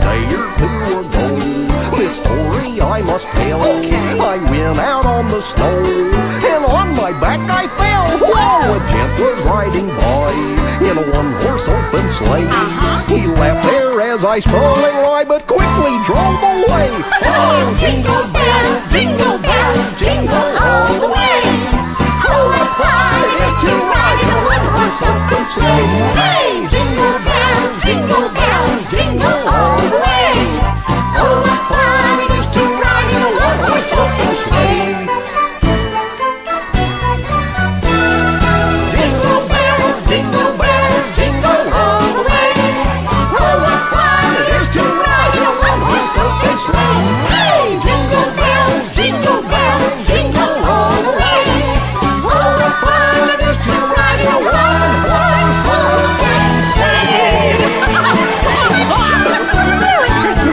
day or two ago. This story I must tell. Okay. I went out on the snow, and on my back I fell. A gent was riding by in a one-horse open sleigh. Uh-huh. He left there as I sprawling lie, but quickly drove away. Oh, jingle bells,